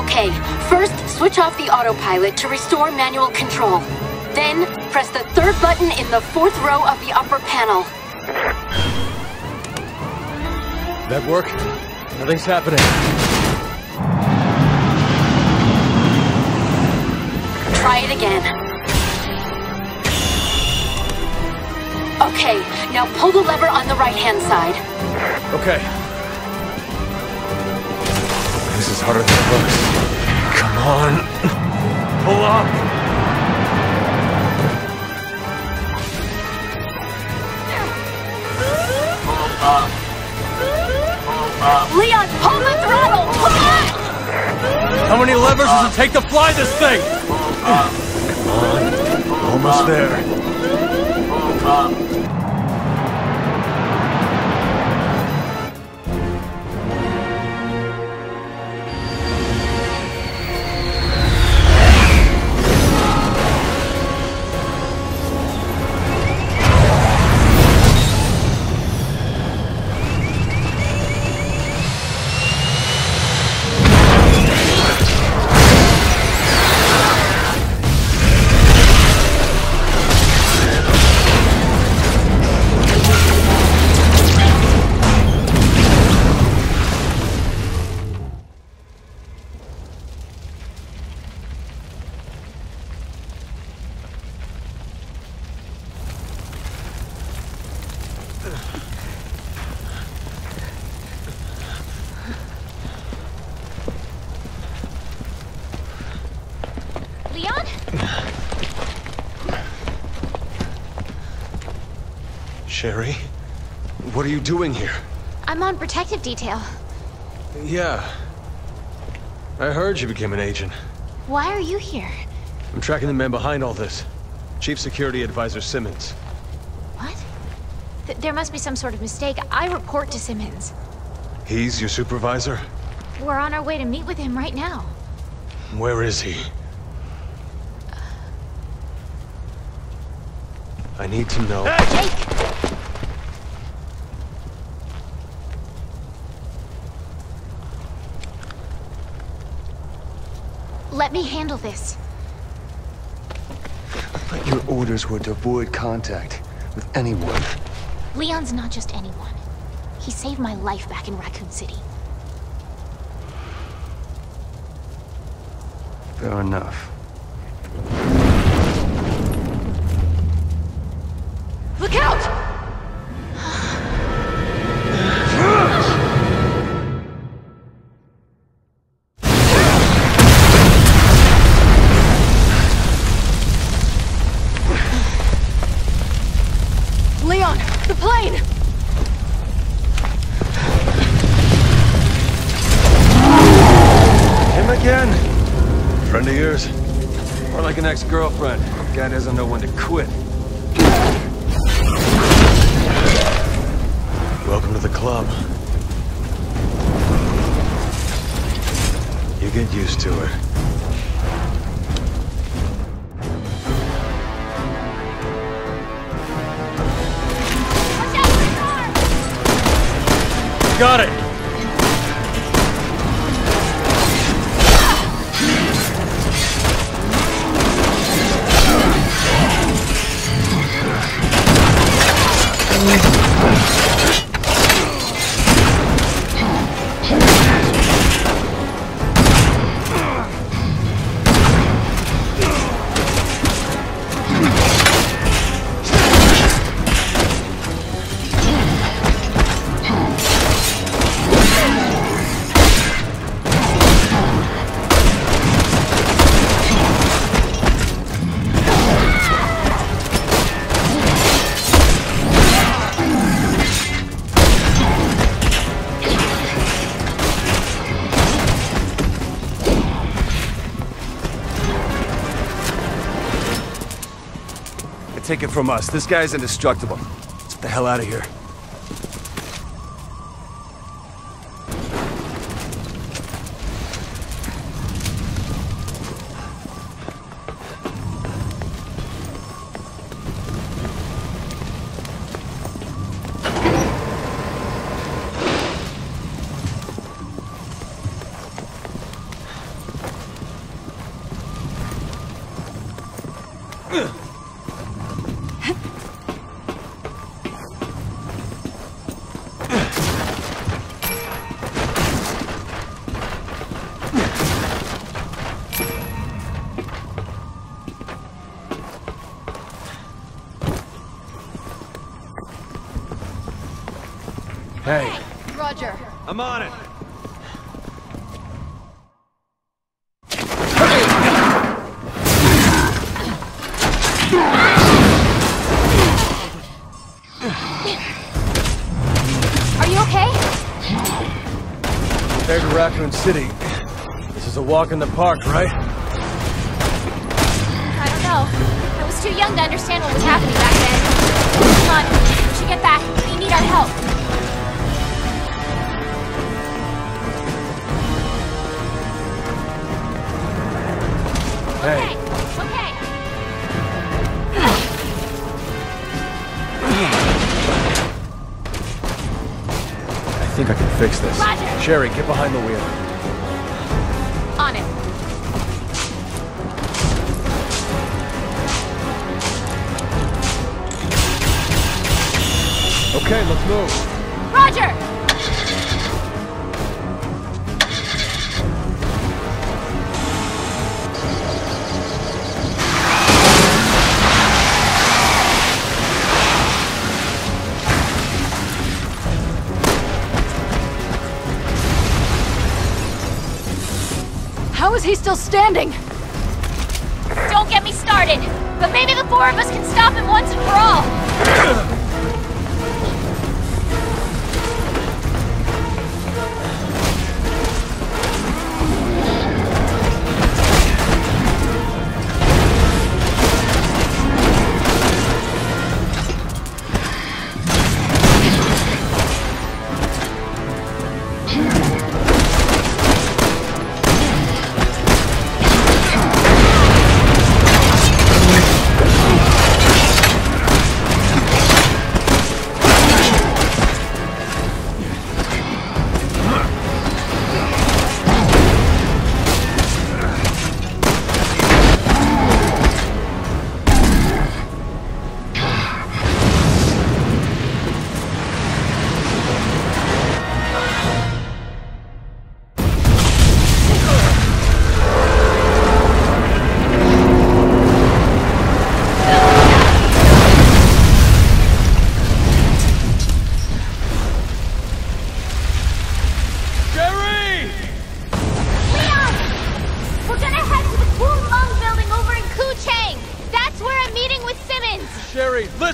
Okay, first switch off the autopilot to restore manual control. Then press the third button in the fourth row of the upper panel. That work? Nothing's happening. Try it again. Okay, now pull the lever on the right-hand side. Okay. This is harder than it looks. Come on. Pull up. Leon, pull the throttle! Pull it! How many levers does it take to fly this thing? Come on. Almost there. Sherry? What are you doing here? I'm on protective detail. Yeah. I heard you became an agent. Why are you here? I'm tracking the man behind all this. Chief Security Advisor Simmons. What? Th there must be some sort of mistake. I report to Simmons. He's your supervisor? We're on our way to meet with him right now. Where is he? I need to know. Jake! Let me handle this. But your orders were to avoid contact with anyone. Leon's not just anyone. He saved my life back in Raccoon City. Fair enough. Plane! Him again? Friend of yours? More like an ex-girlfriend? Guy doesn't know when to quit. Welcome to the club. You get used to it. Got it. Take it from us. This guy's indestructible. Let's get the hell out of here. Hey, Roger. I'm on it. Are you okay? compared to Raccoon City, this is a walk in the park, right? I don't know. I was too young to understand what was happening back then. Come on, we should get back. We need our help. Hey, Okay. I think I can fix this. Roger. Sherry, get behind the wheel. On it. Okay, let's move. Roger! How is he still standing? Don't get me started! But maybe the four of us can stop him once and for all!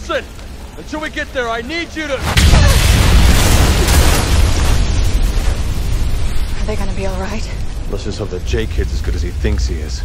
listen! Until we get there, I need you to... Are they gonna be alright? Let's just hope that Jake Kid's as good as he thinks he is.